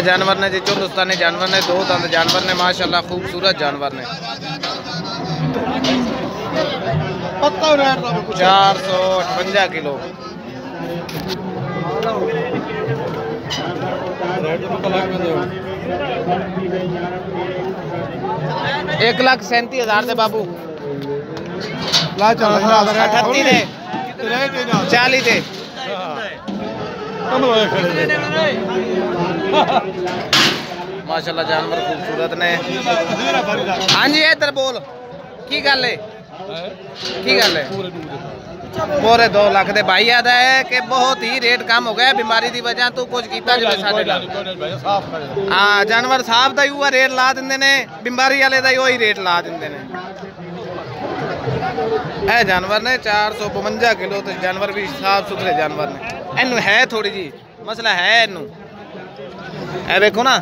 जानवर ने जी चुंदुस्तानी जानवर ने दो दंद जानवर ने माशाल्लाह खूबसूरत जानवर ने चार सौ अठवंजा किलो एक लाख सैंती हज़ार दे बाबू अठत्ती दे चालीस ਮਾਸ਼ਾਅੱਲਾ, ਜਾਨਵਰ ਖੂਬਸੂਰਤ ਨੇ। ਹਾਂਜੀ, ਇੱਧਰ ਬੋਲ। ਕੀ ਗੱਲ ਹੈ ਕੀ ਗੱਲ ਹੈ ਪੂਰੇ 2 ਲੱਖ ਦੇ ਭਾਈ ਆਦਾ ਹੈ ਕਿ ਬਹੁਤ ਹੀ ਰੇਟ ਕਮ ਹੋ ਗਿਆ ਬਿਮਾਰੀ ਦੀ ਵਜ੍ਹਾ ਤੋਂ ਕੁਝ ਕੀਤਾ ਜਿਵੇਂ ਸਾਡੇ ਨਾਲ। ਹਾਂ, ਜਾਨਵਰ ਸਾਹਿਬ ਦਾ ਹੀ ਉਹ ਰੇਟ ਲਾ ਦਿੰਦੇ ਨੇ। ਬਿਮਾਰੀ ਵਾਲੇ ਦਾ ਹੀ ਉਹੀ ਰੇਟ ਲਾ ਦਿੰਦੇ ਨੇ। है जानवर ने चार सौ बवंजा किलो तो जानवर भी साफ़ सुथरे जानवर ने एनू है थोड़ी जी मसला है इन है देखो ना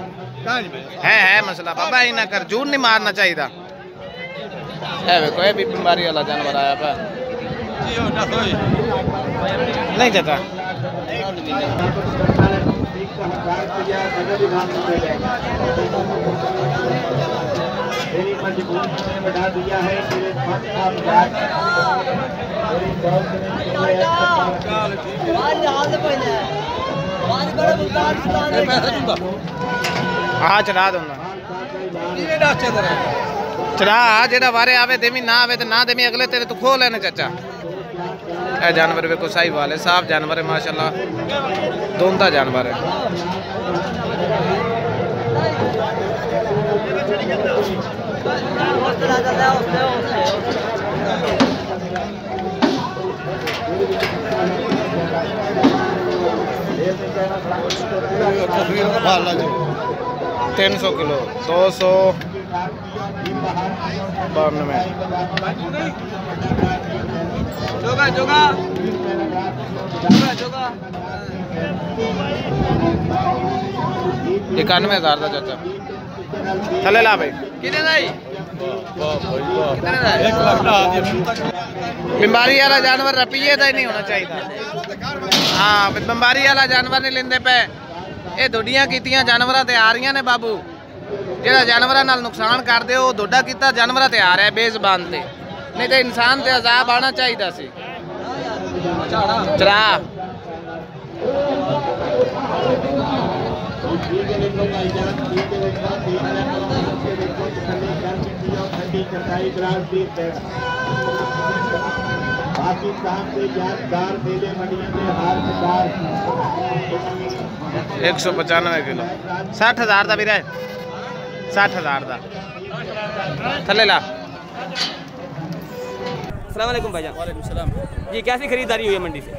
है है मसला बाबा ही कर जूर नहीं मारना चाहिए है देखो ये भी बीमारी वाला जानवर आया पा नहीं जाता मेरी मजबूर ने बढ़ा दिया है मेरे मन का मज़ाक मेरी बहुत हाँ चला चला आ जेड़ा वारे आवे देमी ना आवे तो ना देमी अगले तेरे तू खो लेने चाचा। है जानवर वे कुसाई वाले, साफ़ जानवर है, माशाल्लाह। दोनता जानवर है। तीन सौ किलो दो सौ बानवे। जोगा इक्यानवे हज़ार था चाचा। ਥੱਲੇ ਲਾ ਬਈ। ਕਿੰਨੇ ਦਾ ਜੀ? ਵਾਹ ਭਾਈ ਵਾਹ ਕਿੰਨੇ ਦਾ ਹੈ? 1 ਲੱਖ ਦਾ ਦੀ ਹੁਣ ਤੱਕ ਬਿਮਾਰੀ ਵਾਲਾ ਜਾਨਵਰ ਰੁਪਈਏ ਦਾ ਹੀ ਨਹੀਂ ਹੋਣਾ ਚਾਹੀਦਾ। ਹਾਂ ਬਿਮਾਰੀ ਵਾਲਾ ਜਾਨਵਰ ਨਹੀਂ ਲੈਂਦੇ ਪਏ। ਇਹ ਦੁੱਡੀਆਂ ਕੀਤੀਆਂ ਜਾਨਵਰਾਂ ਤੇ ਆ ਰਹੀਆਂ ਨੇ ਬਾਬੂ। ਜਿਹੜਾ ਜਾਨਵਰਾਂ ਨਾਲ ਨੁਕਸਾਨ ਕਰਦੇ ਉਹ ਦੁੱਡਾ ਕੀਤਾ ਜਾਨਵਰਾਂ ਤੇ ਆ ਰਿਹਾ ਬੇਜ਼ਬਾਨ ਤੇ। ਨਹੀਂ ਤੇ ਇਨਸਾਨ ਤੇ ਅਜ਼ਾਬ ਆਣਾ ਚਾਹੀਦਾ ਸੀ। ਚਰਾ। एक सौ पचानवे किलो। साठ हज़ार का भीरा साठ हज़ार का थले ला। सलामकुम भाई जी कैसी खरीदारी हुई है मंडी से?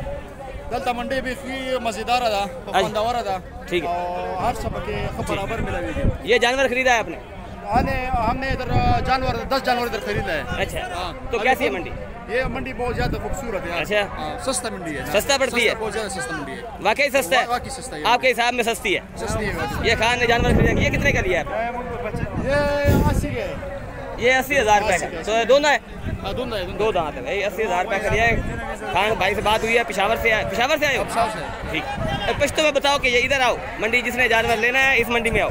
दलता मंडी भी की मज़ेदार था फंदावर था ठीक है। और हर सब के बराबर मिला हुई ये जानवर खरीदा है आपने? आने हमने इधर जानवर दस जानवर इधर खरीदा है। अच्छा। हाँ। तो कैसी है मंडी? ये मंडी बहुत ज़्यादा खूबसूरत है। अच्छा। हाँ, सस्ता मंडी है। सस्ता पड़ती है? बहुत ज़्यादा सस्ता मंडी है। वाकई सस्ता है? वाकई सस्ता है। आपके हिसाब में सस्ती है? सस्ती है। ये खान ने जानवर खरीदा ये कितने का लिया है ये अस्सी के। ये अस्सी हजार रुपए का तो ये दोनों है हाँ, दोनों है दोनों दो दांत है ये अस्सी हजार रुपए का लिया है खान भाई से बात हुई है पिशावर से आए पिशावर से आए हो साफ है ठीक अब पश्तो में बताओ कि ये इधर आओ मंडी जिसने जानवर लेना है इस मंडी में आओ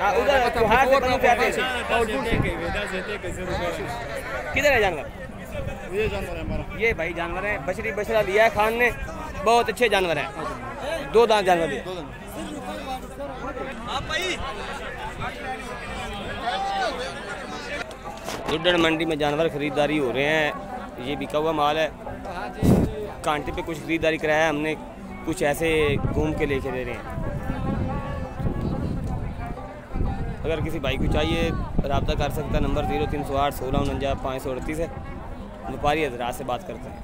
हाँ, उधर कुहार से कहीं से आते हैं। किधर है जानवर ये जानवर है हमारा ये भाई जानवर है बछड़ी बछड़ा लिया है खान ने बहुत अच्छे जानवर हैं दो दांत जानवर लिए दुड्डन मंडी में जानवर खरीदारी हो रहे हैं ये बिका हुआ माल है। कांटे पे कुछ खरीदारी कराया है हमने कुछ ऐसे घूम के लेके दे रहे हैं। अगर किसी भाई को चाहिए रबता कर सकता है नंबर ज़ीरो तीन सौ आठ सोलह उनंजा पाँच सौ अड़तीस है। व्यापारी हजरात से बात करते हैं।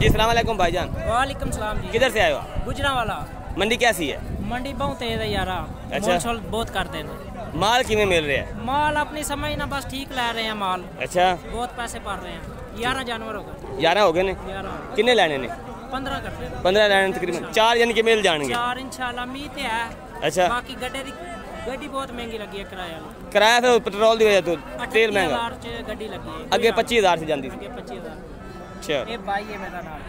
जी सलामकुम भाईजान। वालेकुम सलाम जी। किधर से आए हो गुजरा वाला मंडी कैसी है? मंडी बहुत तेज है यार अच्छा। बहुत करते हैं। ਮਾਲ ਕਿਵੇਂ ਮਿਲ ਰਿਹਾ? ਮਾਲ ਆਪਣੀ ਸਮਝ ਨਾ ਬਸ ਠੀਕ ਲੈ ਰਹੇ ਆ ਮਾਲ। ਅੱਛਾ। ਬਹੁਤ ਪੈਸੇ ਭਰ ਰਹੇ ਆ 11 ਜਾਨਵਰ ਹੋ ਗਏ। 11 ਹੋ ਗਏ ਨੇ? ਕਿੰਨੇ ਲੈਣੇ ਨੇ? 15 ਕਰਦੇ 15 ਲੈਣੇ ਤਕਰੀਬਨ। 4 ਯਾਨੀ ਕਿ ਮਿਲ ਜਾਣਗੇ? 4 ਇਨਸ਼ਾਅੱਲਾ ਮੀ ਤੇ ਹੈ। ਅੱਛਾ। ਬਾਕੀ ਗੱਡੇ ਦੀ ਗੱਡੀ ਬਹੁਤ ਮਹਿੰਗੀ ਲੱਗੀ ਹੈ ਕਿਰਾਇਆ ਕਿਰਾਇਆ ਫਿਰ ਪੈਟਰੋਲ ਦੀ ਵਜ੍ਹਾ ਤੋਂ ਤੇਲ ਮਹਿੰਗਾ। ਅੱਗੇ 25000 ਚ ਜਾਂਦੀ ਸੀ।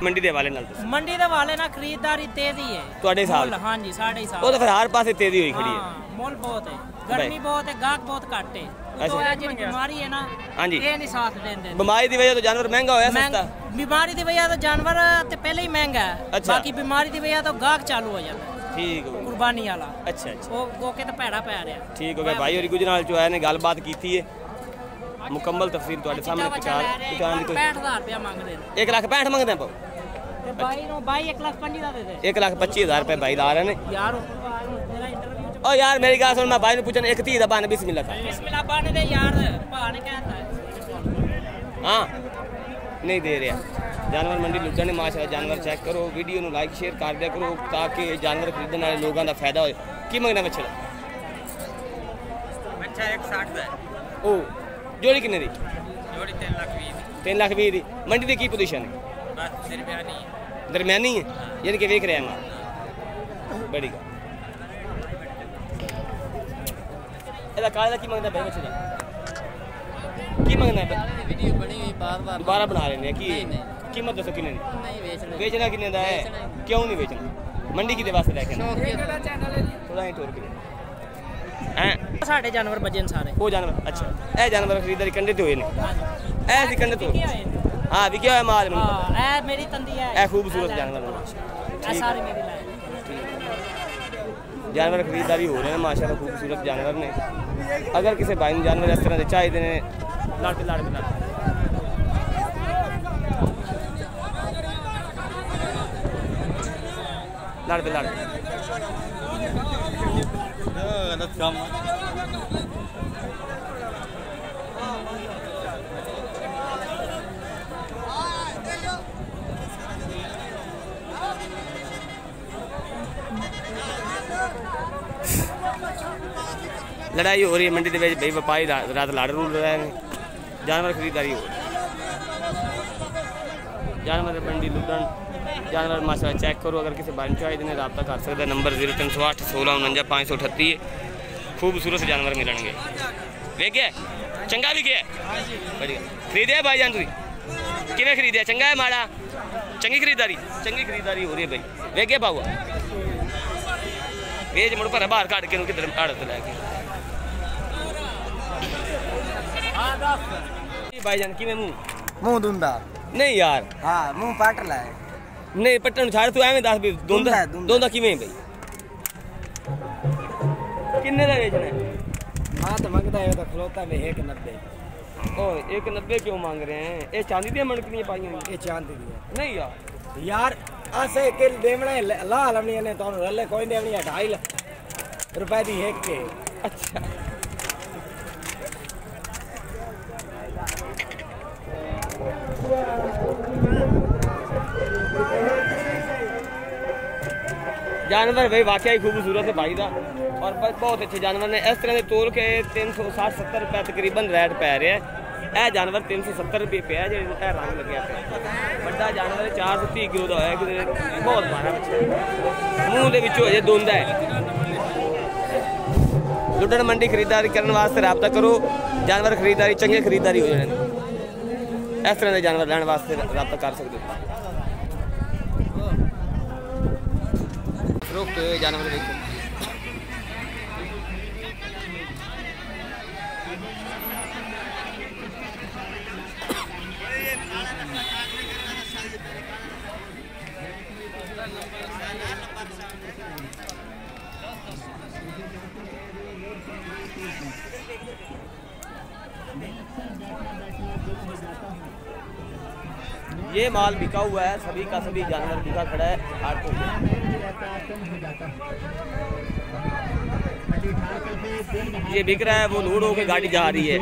ਮੰਡੀ ਦੇ ਵਾਲੇ ਨਾਲ ਮੰਡੀ ਦੇ ਵਾਲੇ ਨਾਲ ਖਰੀਦਦਾਰੀ ਤੇਜ਼ੀ ਹੈ ਤੁਹਾਡੇ ਹਿਸਾਬ ਹਾਂਜੀ ਸਾਡੇ ਹਿਸਾਬ ਉਹ ਤਾਂ ਫਿਰ ਹਰ ਪਾਸੇ ਤੇਜ਼ੀ ਹੋਈ ਖੜੀ ਹੈ ਮੁੱਲ ਬਹੁਤ ਹੈ। ਗਰਮੀ ਬਹੁਤ ਹੈ ਗਾਹਕ ਬਹੁਤ ਘੱਟ ਹੈ। ਅੱਛਾ। ਜਿਹੜੀ ਬਿਮਾਰੀ ਹੈ ਨਾ ਹਾਂਜੀ। ਇਹ ਨਹੀਂ ਸਾਥ ਦਿੰਦੇ। ਬਿਮਾਰੀ ਦੀ ਵਜ੍ਹਾ ਤੋਂ ਜਾਨਵਰ ਮਹਿੰਗਾ ਹੋਇਆ ਸਸਤਾ। ਬਿਮਾਰੀ ਦੀ ਵਜ੍ਹਾ ਤੋਂ ਜਾਨਵਰ ਤੇ ਪਹਿਲੇ ਹੀ ਮਹਿੰਗਾ ਹੈ। ਬਾਕੀ ਬਿਮਾਰੀ ਦੀ ਵਜ੍ਹਾ ਤੋਂ ਗਾਹਕ ਚਾਲੂ ਹੋ ਜਾਂਦਾ। ਠੀਕ ਹੋ ਕੁਰਬਾਨੀ ਵਾਲਾ। ਅੱਛਾ ਅੱਛਾ। ਉਹ ਕੋਕੇ ਤਾਂ ਭੈੜਾ ਪੈ ਰਿਹਾ। ਠੀਕ ਹੋ ਗਿਆ। ਭਾਈ ਹੋਰੀ ਗੁਜਰਾਲ ਚੋਂ ਆਏ ਨੇ ਗੱਲਬਾਤ ਕੀਤੀ ਹੈ ਮੁਕੰਮਲ ਤਫਸੀਲ ਤੁਹਾਡੇ ਸਾਹਮਣੇ ਪਹੁੰਚਾ ਪਹੁੰਚਾਉਣ ਦੀ ਕੋਈ 65000 ਰੁਪਇਆ ਮੰਗਦੇ ਨੇ। 1 ਲੱਖ 65 ਮੰਗਦੇ ਆਪਾਂ ਤੇ ਬਾਈ ਨੂੰ ਬਾਈ 1 ਲੱਖ 50 ਦਾ ਦੇ ਦੇ। 1 ਲੱਖ 25000 ਰੁਪਏ ਭਾਈ ਦਾ ਰਹੇ ਨੇ। ਯਾਰ। ਇੰਟਰਵਿਊ ਚ ਓ ਯਾਰ ਮੇਰੀ ਗੱਲ ਸੁਣ ਮੈਂ ਭਾਈ ਨੂੰ ਪੁੱਛਣ ਇੱਕ ਧੀ ਦਾ ਬਾਨ ਬਿਸਮਿਲ੍ਲਾ ਕਰ ਬਿਸਮਿਲ੍ਲਾ ਬਾਣੇ ਦੇ ਯਾਰ ਭਾ ਨੇ ਕਹਿਤਾ ਹਾਂ ਨਹੀਂ ਦੇ ਰਿਹਾ ਜਾਨਵਰ ਮੰਡੀ ਲੁਧਿਆਣੇ ਮਾਸ਼ਾਅੱਲਾ ਜਾਨਵਰ ਚੈੱਕ ਕਰੋ ਵੀਡੀਓ ਨੂੰ ਲਾਈਕ ਸ਼ੇਅਰ ਕਰ ਦਿਆ ਕਰੋ ਤਾਂ ਕਿ ਜਾਨਵਰ ਖਰੀਦਣ ਵਾਲੇ ਲੋਕਾਂ ਦਾ ਫਾਇਦਾ ਹੋਏ ਕੀ ਮੰਗਣਾ ਬੱਚੇ ਦਾ ਬੱਚਾ 160 ਦਾ ਹੈ ਉਹ ਜੋੜੀ ਕਿੰਨੇ ਦੀ ਜੋੜੀ 3 ਲੱਖ 20 ਦੀ 3 ਲੱਖ 20 ਦੀ ਮੰਡੀ ਦੀ ਕੀ ਪੋਜੀਸ਼ਨ ਹੈ ਬਸ ਦਰਮਿਆਨੀ ਹੈ ਦਰਮਿਆਨੀ ਹੈ ਯਾਨੀ ਕਿ ਵੇਖ ਰਿਹਾ ਹਾਂ ਬੜੀ ਗੱਲ ਇਹਦਾ ਕਾਲੇ ਦਾ ਕੀ ਮੰਗਦਾ ਭਾਈ ਬੱਚੇ ਦਾ? ਕੀ ਮੰਗਦਾ ਹੈ ਵੀਡੀਓ ਬਣੀ ਹੋਈ ਬਾਰ ਬਾਰ ਦੁਬਾਰਾ ਬਣਾ ਲੈਂਦੇ ਆ ਕੀ? ਨਹੀਂ, ਨਹੀਂ। ਕੀਮਤ ਦੱਸੋ ਕਿੰਨੇ ਦੀ? ਨਹੀਂ ਵੇਚਣਾ ਵੇਚਣਾ ਕਿੰਨੇ ਦਾ ਹੈ? ਹੀ। ਕਿਉਂ ਨਹੀਂ ਵੇਚਣਾ? ਮੰਡੀ ਕਿਹਦੇ ਵਾਸਤੇ ਲੈ ਕੇ ਆਣਾ ਕਿਹੜਾ ਚੈਨਲ ਹੈ ਥੋੜਾ ਹੀ ਟੋਰ ਕੇ ਹੈ? ਸਾਡੇ ਜਾਨਵਰ ਬਜਨ ਸਾਰੇ। ਉਹ ਜਾਨਵਰ ਅੱਛਾ। ਇਹ ਜਾਨਵਰ ਖਰੀਦਦਾਰੀ ਕੰਡੇ ਤੇ ਹੋਏ ਨੇ। ਇਹ ਸੀ ਕੰਡੇ ਤੋਂ ਨੇ? ਹਾਂ ਵਿਕਿਆ ਹੋਇਆ ਮਾਲ ਮੈਨੂੰ। ਹਾਂ ਇਹ ਮੇਰੀ ਤੰਦੀ ਹੈ। ਇਹ ਖੂਬਸੂਰਤ ਜਾਨਵਰ ਨੇ। ਇਹ ਸਾਰੇ ਮੇਰੀ ਲਾਏ जानवर खरीदारी हो रहे हैं, माशाल्लाह खूबसूरत जानवर ने। अगर किसी भाई जानवर इस तरह के चाहिए ने लाड़ लाट लाट लड़ाई हो रही है मंडी के भाई व्यापारी रात लाड़ रूल रहे हैं। जानवर खरीदारी हो रही जानवर मंडी लुटन। जानवर माशा चेक करो, अगर किसी बारे चाहिए इन्हें रबता कर सकते है, नंबर ज़ीरो तीन सौ अठ सोलह उन्जा पाँच सौ अठती है खूबसूरत जानवर मिलने। वे गया चंगा भी गया बढ़िया। खरीदे भाई जान तुम किमें खरीदे? चंगा है माड़ा? चंकी खरीदारी? चंकी खरीदारी हो रही है भाई। वे गया भाव ਵੇਚ ਮੁੜ ਪਰ ਬਾਹਰ ਕੱਢ ਕੇ ਨੂੰ ਕਿਧਰ ਆੜਤ ਲੈ ਕੇ ਹਾਂ ਦੱਸ ਭਾਈਜਾਨ ਕਿਵੇਂ ਮੂੰਹ ਮੂੰਹ ਦੁੰਦਾ ਨਹੀਂ ਯਾਰ ਹਾਂ ਮੂੰਹ ਪੱਟ ਲੈ ਨਹੀਂ ਪੱਟਣ ਨੂੰ ਛੱਡ ਤੂੰ ਐਵੇਂ ਦੱਸ ਵੀ ਦੁੰਦਾ ਦੋਂਦਾ ਹੈ, ਦੁੰਦਾ। ਦੋਂਦਾ ਕਿਵੇਂ ਬਈ ਕਿੰਨੇ ਦਾ ਵੇਚਣਾ ਹੈ? ਮਾਂ ਤਾਂ ਮੰਗਦਾ ਹੈ ਤਾਂ ਖਲੋਤਾ ਵੇ 190 ਓਏ 190 ਕਿਉਂ ਮੰਗ ਰਹੇ ਹੈ ਇਹ ਚਾਂਦੀ ਦੀਆਂ ਮਣਕੀਆਂ ਪਾਈਆਂ ਹੋਈਆਂ ਇਹ ਚਾਂਦੀ ਦੀ ਹੈ ਨਹੀਂ ਯਾਰ ਯਾਰ आसे के देवणे लाल हमनी ने तो रले कोई देवणी है ढाई रुपए दी एक के अच्छा जानवर भाई वाकई खूबसूरत है भाई का और बहुत अच्छे जानवर ने इस तरह के तोल के तीन सौ साठ सत्तर रुपए तकरीबन रेट पै रहे हैं ਇਹ ਜਾਨਵਰ 370 ਰੁਪਏ ਪਿਆ ਜਿਹੜੇ ਇਹ ਰੰਗ ਲੱਗਿਆ ਪਿਆ। ਵੱਡਾ ਜਾਨਵਰ 430 ਕਿਲੋ ਦਾ ਹੋਇਆ, ਕਿਤੇ ਬਹੁਤ ਭਾਰਾ ਬੱਚਾ ਮੂੰਹ ਦੇ ਵਿੱਚੋਂ ਅਜੇ ਦੋਂਦਾ ਹੈ। ਲੁੱਟਣ ਮੰਡੀ ਖਰੀਦਦਾਰੀ ਕਰਨ ਵਾਸਤੇ ਰਾਬਤਾ ਕਰੋ। ਜਾਨਵਰ ਖਰੀਦਦਾਰੀ, ਚੰਗੇ ਖਰੀਦਦਾਰੀ ਹੋ ਜਾਣੇ ਇਸ ਤਰ੍ਹਾਂ ਦੇ ਜਾਨਵਰ ਲੈਣ ਵਾਸਤੇ ਰਾਬਤਾ ਕਰ ਸਕਦੇ ਹੋ। ਰੋਕ ਜਾਨਵਰ ਦੇਖੋ। ये माल बिका हुआ है, सभी का, सभी जानवर बिका खड़ा है आठ ये बिक रहा है, वो लोड होके गाड़ी जा रही है।